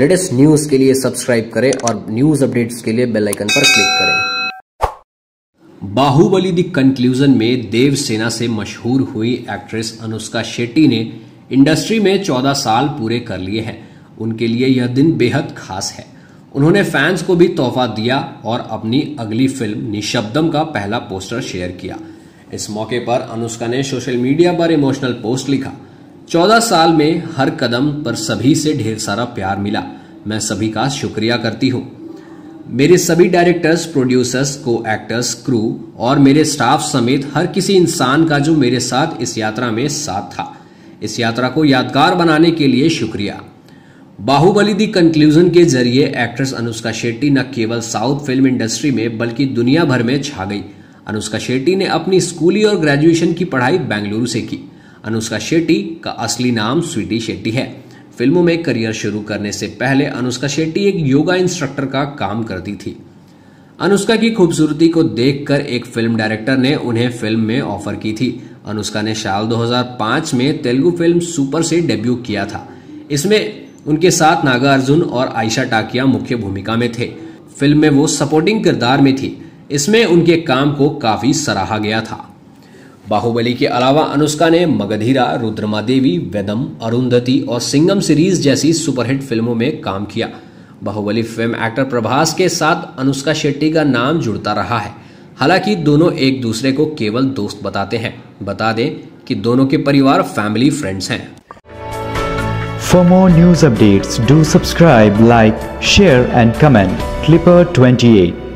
Latest news के लिए subscribe करें और न्यूज़ अपडेट्स के लिए बेल आइकन पर क्लिक करें। बाहुबली दी कंक्लूजन में देव सेना से मशहूर हुई एक्ट्रेस अनुष्का शेट्टी ने इंडस्ट्री में 14 साल पूरे कर लिए हैं। उनके लिए यह दिन बेहद खास है। उन्होंने फैंस को भी तोहफा दिया और अपनी अगली फ़िल्म निशब्दम का पहला पोस्टर शेयर किया। इस मौके पर अनुष्का ने सोशल मीडिया पर इमोशनल पोस्ट लिखा। चौदह साल में हर कदम पर सभी से ढेर सारा प्यार मिला। मैं सभी का शुक्रिया करती हूँ। मेरे सभी डायरेक्टर्स प्रोड्यूसर्स को एक्टर्स क्रू और मेरे स्टाफ समेत हर किसी इंसान का जो मेरे साथ इस यात्रा में साथ था। इस यात्रा को यादगार बनाने के लिए शुक्रिया। बाहुबली दी कंक्लूजन के ज़रिए एक्ट्रेस अनुष्का शेट्टी न केवल साउथ फ़िल्म इंडस्ट्री में बल्कि दुनिया भर में छा गई। अनुष्का शेट्टी ने अपनी स्कूली और ग्रेजुएशन की पढ़ाई बेंगलुरु से की। अनुष्का शेट्टी का असली नाम स्वीटी शेट्टी है। फ़िल्मों में करियर शुरू करने से पहले अनुष्का शेट्टी एक योगा इंस्ट्रक्टर का काम करती थी। अनुष्का की खूबसूरती को देखकर एक फ़िल्म डायरेक्टर ने उन्हें फ़िल्म में ऑफ़र की थी। अनुष्का ने साल 2005 में तेलुगु फ़िल्म सुपर से डेब्यू किया था। इसमें उनके साथ नागार्जुन और आयशा टाकिया मुख्य भूमिका में थे। फ़िल्म में वो सपोर्टिंग किरदार में थी। इसमें उनके काम को काफ़ी सराहा गया था। बाहुबली के अलावा अनुष्का ने मगधीरा रुद्रमा देवी वेदम अरुंधति और सिंगम सीरीज़ जैसी सुपरहिट फ़िल्मों में काम किया। बाहुबली फ़िल्म एक्टर प्रभास के साथ अनुष्का शेट्टी का नाम जुड़ता रहा है। हालाँकि दोनों एक दूसरे को केवल दोस्त बताते हैं। बता दें कि दोनों के परिवार फैमिली फ्रेंड्स हैं। For more news updates, do subscribe, like, share and comment. Clipper 28